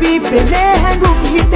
vi pele hangum hite galavi Ingere